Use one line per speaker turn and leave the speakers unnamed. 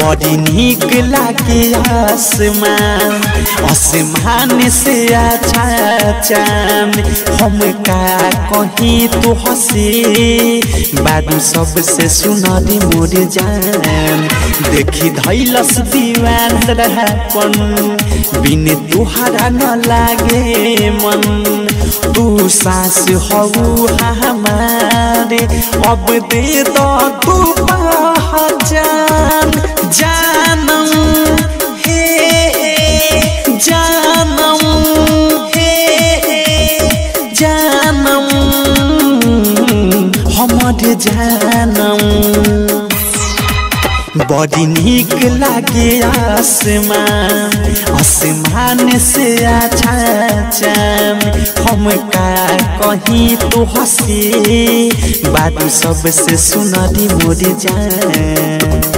बड़ी निक लागे आसमान। आसमान से अच्छा चाँद। हम का कहीं तो हंसे। बारू सबसे सुनरी मोर जान। देखी धैलस दीवान रहपन बिन तुहरा न लागे मन। तू सास हऊ हमारे। अब दे दो तू पहचान हे हे बड़ी निक लागे आसमान आसमान से अच्छा हम का कहीं तो हंसे, बात सबसे सुनरी मोर जान।